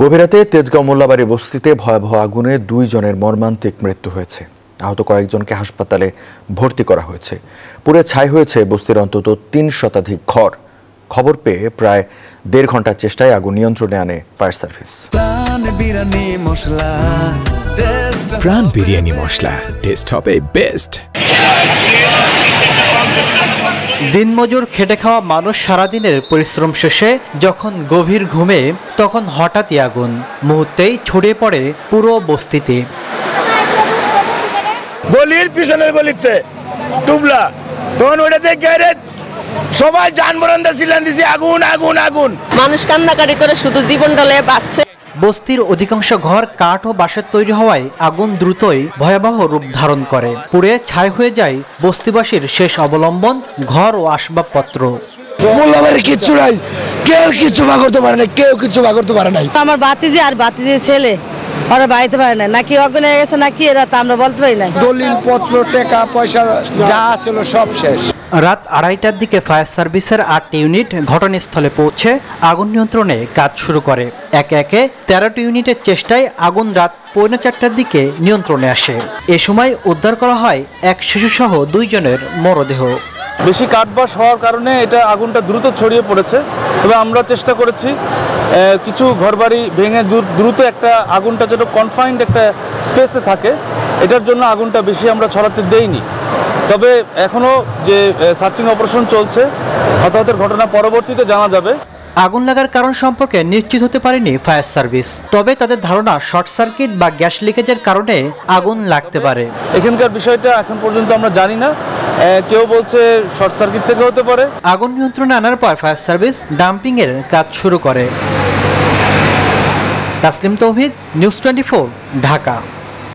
গভীরাতে তেজগাঁও মোল্লাবাড়ি বস্তিতে ভয়াবহ আগুনে দুই জনের মর্মান্তিক মৃত্যু হয়েছে। আহত কয়েকজনকে হাসপাতালে ভর্তি করা হয়েছে। পুরে ছাই হয়েছে বস্তির অন্তত তিন শতাধিক ঘর। খবর পেয়ে প্রায় দেড় ঘণ্টার চেষ্টায় আগুন নিয়ন্ত্রণে আনে ফায়ার সার্ভিস। প্রাণ বিরিয়ানি মশলা টেস্ট হবে বেস্ট দিনমজুর খেটে খাওয়া মানুষ সারাদিনের পরিশ্রম শেষে যখন গভীর ঘুমে তখন হঠাৎই আগুন। মুহূর্তেই ছড়িয়ে পড়ে পুরো বস্তিতে। গলির পিছনের গলিতে টুবলা তখন ওইটাতে গ্যারেজ সবাই যান বরান্দা সিলান দিছে আগুন আগুন আগুন। মানুষ কান্নাকাটি করে শুধু জীবন ডলে বাঁচছে। বস্তির অধিকাংশ ঘর কাঠ ও বাঁশের তৈরি হওয়ায় আগুন দ্রুতই ভয়াবহ রূপ ধারণ করে। পুড়ে ছাই হয়ে যায় বস্তিবাসীর শেষ অবলম্বন ঘর ও আসবাবপত্র। মোল্লাবাড়ি কিচ্ছু নাই। কেউ কিছু বা করতে পারে না কেউ কিছু বা করতে পারে নাই। আমার বাতিজি আর বাতিজি ছেলে। ওরা বাড়িতে পারে না। নাকি অজ্ঞান হয়ে গেছে নাকি এরা তা আমরা বলতে পারি না। দলিল পত্র টাকা পয়সা যা ছিল সব শেষ। রাত আড়াইটার দিকে ফায়ার সার্ভিসের আটটি ইউনিট ঘটনাস্থলে পৌঁছে আগুন নিয়ন্ত্রণে কাজ শুরু করে। একে একে তেরোটি ইউনিটের চেষ্টায় আগুন রাত পৌনে চারটার দিকে নিয়ন্ত্রণে আসে। এ সময় উদ্ধার করা হয় এক শিশুসহ দুইজনের মরদেহ। বেশি কাঠবাস হওয়ার কারণে এটা আগুনটা দ্রুত ছড়িয়ে পড়েছে। তবে আমরা চেষ্টা করেছি কিছু ঘরবাড়ি ভেঙে দ্রু- দ্রুত একটা আগুনটা যেটা কনফাইন্ড একটা স্পেসে থাকে, এটার জন্য আগুনটা বেশি আমরা ছড়াতে দেইনি। তবে এখনও যে সার্চিং অপারেশন চলছে, হতাহতের ঘটনা পরবর্তীতে জানা যাবে। আগুন লাগার কারণ সম্পর্কে নিশ্চিত হতে পারেনি ফায়ার সার্ভিস। তবে তাদের ধারণা শর্ট সার্কিট বা গ্যাস লিকেজের কারণে আগুন লাগতে পারে। এখানকার বিষয়টা এখন পর্যন্ত আমরা জানি না। কেউ বলছে শর্ট সার্কিট থেকে হতে পারে। আগুন নিয়ন্ত্রণে আনার পর ফায়ার সার্ভিস ডাম্পিং এর কাজ শুরু করে। Taslim Touhid news twenty Dhaka.